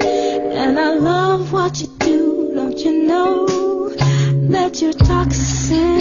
And I love what you do, don't you know that you're toxic?